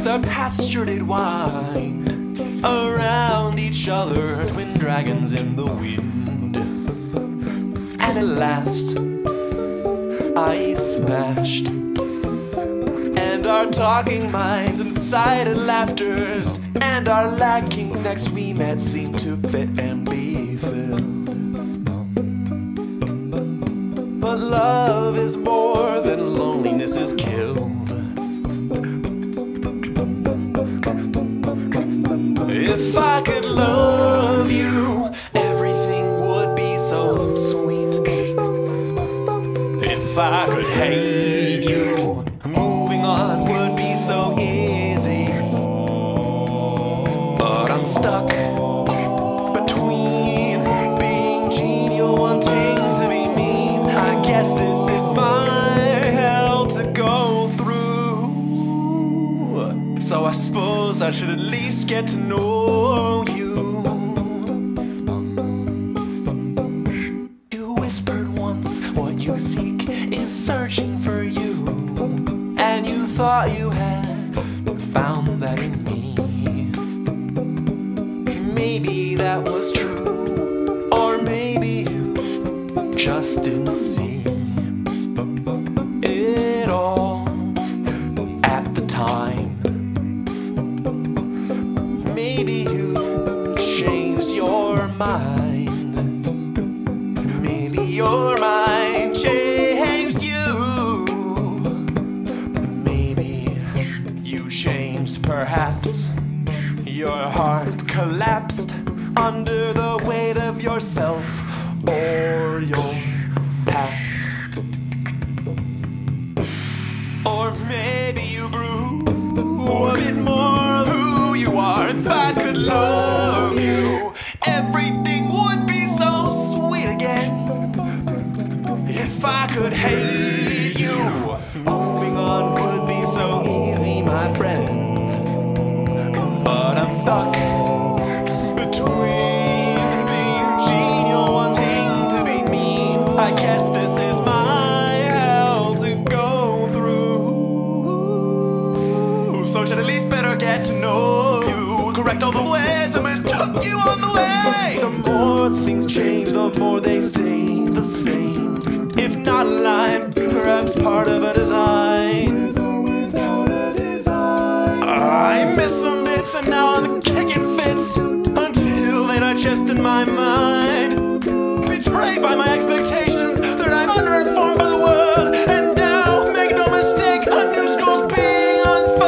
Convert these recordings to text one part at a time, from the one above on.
sure did wind around each other, twin dragons in the wind. And at last, I smashed. And our talking minds incited laughters, and our lackings next we met seemed to fit and be filled. But love is more If I could love you, everything would be so sweet. If I could hate So I suppose I should at least get to know you. You whispered once what you seek is searching for you. And you thought you had found that in me. Maybe that was true, or maybe you just didn't see Maybe you changed your mind. Maybe your mind changed you. Maybe you changed, perhaps. Your heart collapsed under the weight of yourself or your past. Or maybe my friend. But I'm stuck between being genial, wanting to be mean. I guess this is my hell to go through. So should at least better get to know you. Correct all the ways I mistook you on the way. The more things change, the more they stay the same. If not a line, perhaps part of a some and now I'm kicking fits until they digest in my mind. Betrayed by my expectations that I'm underinformed by the world, and now, make no mistake, a new school's being unfurled.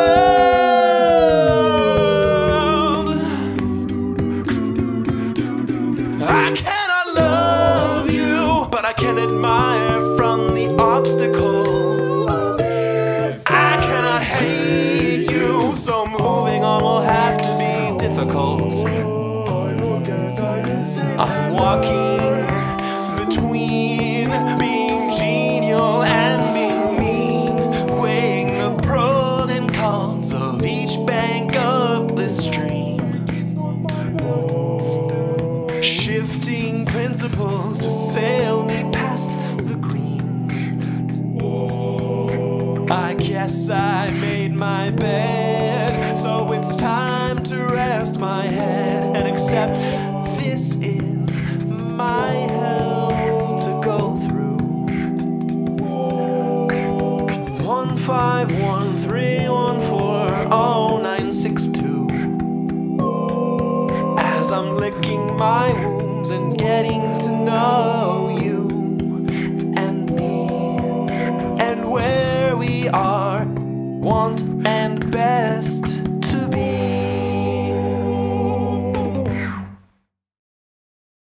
I cannot love you, but I can admire from the obstacle. Difficult. I'm walking between being genial and being mean, weighing the pros and cons of each bank of the stream. Shifting principles to sail me past the greens. I guess I made my bed, so it's time my head and accept this is my hell to go through. One five one three one four oh nine six two. As I'm licking my wounds and getting to know you and me and where we are, want and.